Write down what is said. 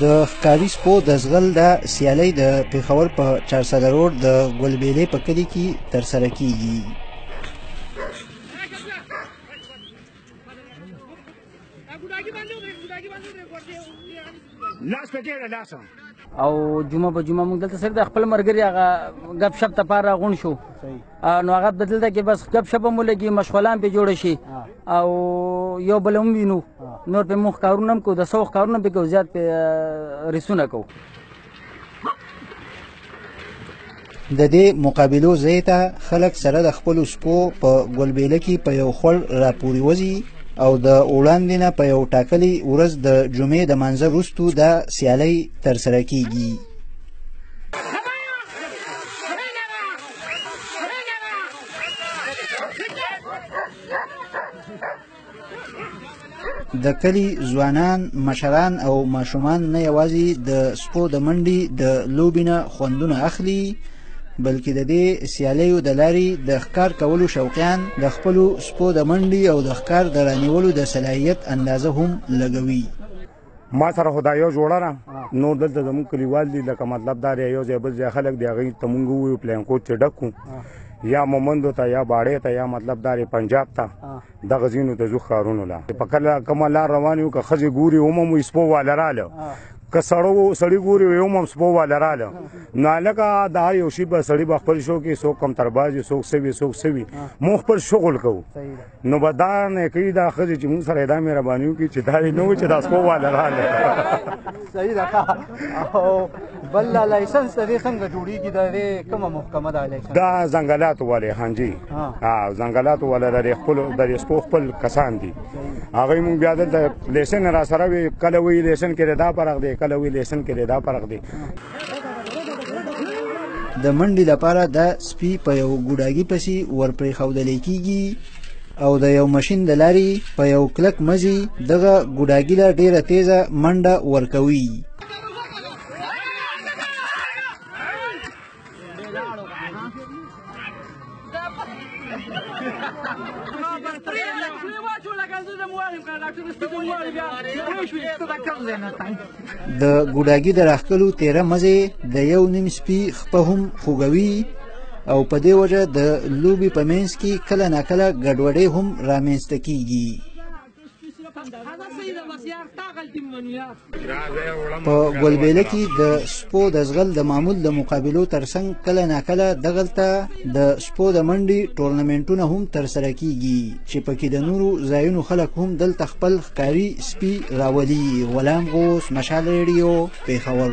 د ښکاري سپو د ځغل دا سیالۍ د پېښور په چارسده روډ د ګلبېلې په کلي کې ترسره کیږي لاس په ډیره لاس او جمعه په جمعه موږ دلته سره د خپل مرګري هغه غب شپ ته پاره غون شو نو هغه بدلته کې بس غب شپ مو لګي مشغولان په جوړ شي او یو بل هم وینو نور په مخ کارونه کو د سوخ کارونه به کو زیات په رسونه کو د دې مقابلو ځای ته خلک سره د خپلو سپو په ګلبېله کې په یو خوړ راپوري وځي او د وړاندې نه په یو ټاکلي ورځ د جمعې د منځه وروستو دا سیالۍ ترسره کیږي د کلی ځوانان مشران او ماشومان نه یوازې د سپو د منډي د لوبې نه خوندونه اخلي بلکې د دې سیالیو د لارې د ښکار کولو شوقیان د خپلو سپو د منډي او د ښکار د رانیولو د صلاحیت اندازه هم لګوي ما سره خدای یو جوړه را نور دلته زموږ کلیوال دي لکه مطلب دا دی یو ځای بل ځای خلک دی هغوی ته مونږ ووایو پلان کوټ چې ډک کړو یا مومندو ته یا باړې ته یا مطلب دا دی پنجاب ته دغه ځینو ته ځو ښارونو له په کله کومه لار روان یو که ښځې ګوري ومومو سپو واله راله که سړو سړی ګوري یو مم سپو والا رااله نو لکه دا یو شی به سړی به خپل شو کې سو کم ترباز سو سوي سو سوي مو خپل شغل کوو نو به دا نه کوي دا ښځې چې موږ سره دا مهرباني وکړي چې دا یې نه و چې دا سپو واله راغله صحیح ده او بل دا لایسنس د دې څنګه جوړیږي د دې کومه محکمه ده لایسنس دا ځنګلات والے هانجی ها ځنګلات والے د خپل د سپو خپل کسان دي هغه موږ بیا د لیسن را سره وی کله وی لیسن کې دا پرغ دی کله وی لیسن کې دا پرغ دی د منډې لپاره دا سپي په یو ګوډاګي پسې ورپرېښودلی کېږي او د یو ماشین د لارې په یو کلک مزي دغه ګوډاګي له ډېره تیزه منډه ورکوي د ګوډاګي د راخلو تیره مزه د یو نیم سپی خپه هم خوګوي او په دې وجه د لوبي په منځ کې کله ناکله ګډوډي هم رامنځته کیږي په ګلبېله کې د سپو د زغل د معمول د مقابلو ترڅنګ کله ناکله دغلته د سپو د منډي ټورنمنټونه هم ترسره کیږي چې پکې د نورو ځایونو خلک هم دلته خپل ښکاري سپي راولي غلام غوث مشال ریډیو پیښور